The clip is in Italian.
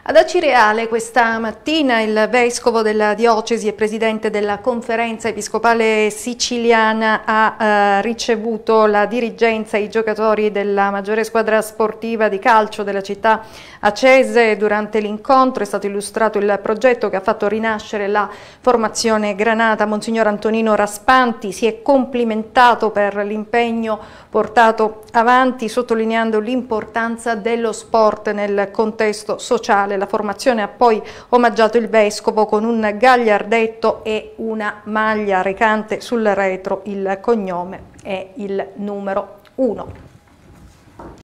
Ad Acireale questa mattina il vescovo della diocesi e presidente della conferenza episcopale siciliana ha eh, ricevuto la dirigenza e i giocatori della maggiore squadra sportiva di calcio della città acese. Durante l'incontro è stato illustrato il progetto che ha fatto rinascere la formazione granata. Monsignor Antonino Raspanti si è complimentato per l'impegno portato avanti sottolineando l'importanza dello sport nel contesto sociale la formazione ha poi omaggiato il vescovo con un gagliardetto e una maglia recante sul retro il cognome e il numero 1.